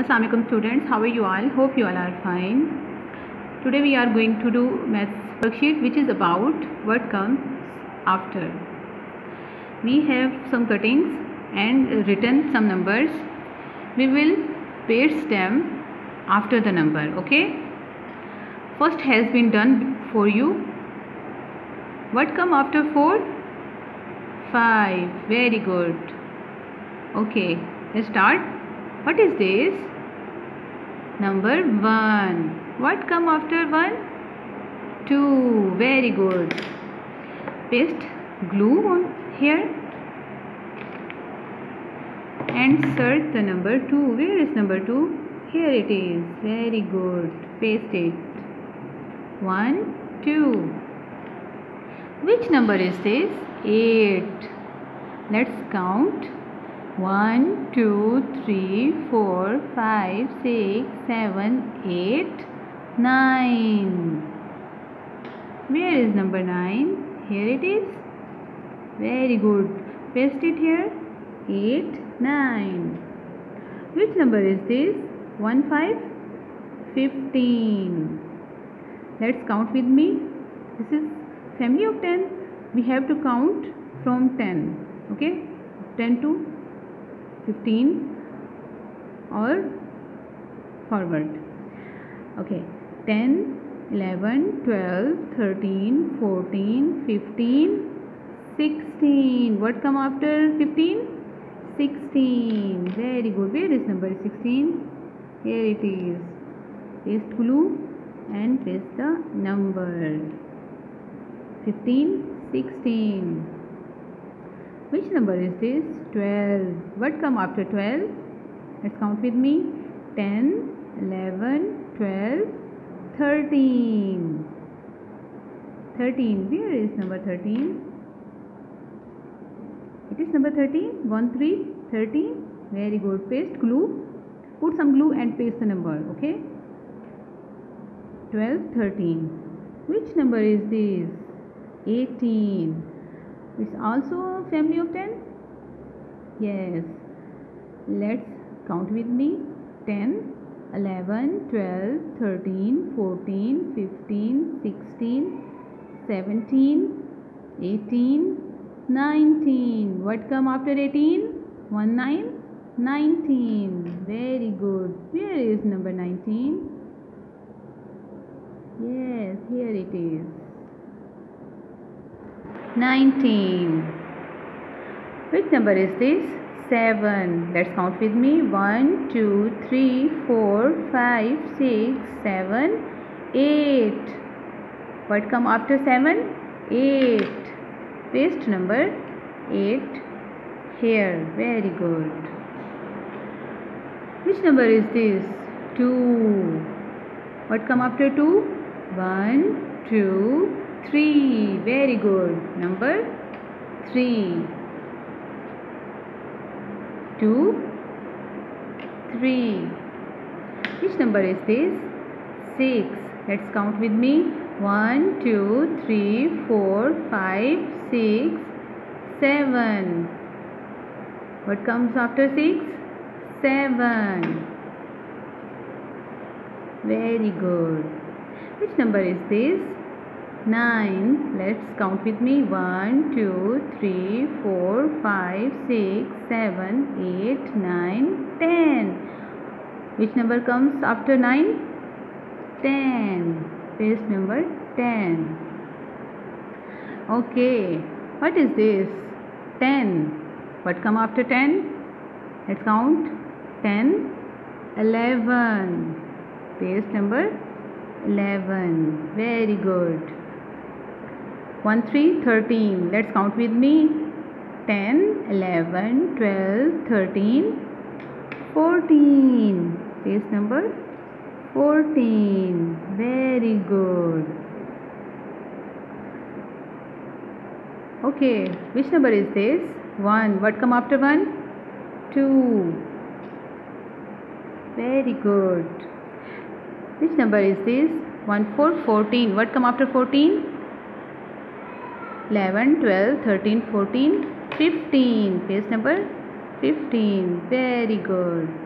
Assalamualaikum students. How are you all? Hope you all are fine. Today we are going to do maths worksheet which is about what comes after. We have some cuttings and written some numbers. We will paste them after the number okay? First has been done for you. What come after 4 5 very good. Okay let's start what is this? Number 1 what come after 1 2 very good. Paste glue on here. And search the number 2 where is number 2 here it is. Very good. Paste it. 1 2 which number is this? 8 let's count one, two, three, four, five, six, seven, eight, nine. Where is number 9? Here it is. Very good. Paste it here. 8, 9. Which number is this? 1, 5, 15. Let's count with me. This is family of 10. We have to count from 10. Okay? 10 to 15 or forward. Okay 10 11 12 13 14 15 16 what come after 15 16 very good. Where is number 16 here it is. Paste glue and paste the number. 15 16 which number is this? 12. What come after 12? Let's count with me. 10, 11, 12, 13. 13. Where is number 13? It is number 13. 1, 3, 13. Very good. Paste glue. Put some glue and paste the number. Okay. 12, 13. Which number is this? 18 it's also a family of 10 yes. Let's count with me. 10 11 12 13 14 15 16 17 18 19 what come after 18 1 9 19 very good. Where is number 19 yes here it is 19 which number is this? 7 let's count with me. 1 2 3 4 5 6 7 8 what come after 7 8 paste number 8 here. Very good. Which number is this? 2 what come after 2 1 2 3 very good. Number 3 2 3 which number is this? 6 let's count with me. 1 2 3 4 5 6 7 what comes after 6 7 very good. Which number is this 9 let's count with me. 1 2 3 4 5 6 7 8 9 10 which number comes after 9 10 paste number 10 okay. What is this? 10 what come after 10 let's count. 10 11 paste number 11 very good 1 3 13 let's count with me. 10 11 12 13 14 page number 14 very good. Okay which number is this? 1 what come after 1 2 very good. Which number is this? 1 4 14 what come after 14 11 12 13 14 15 page number 15 very good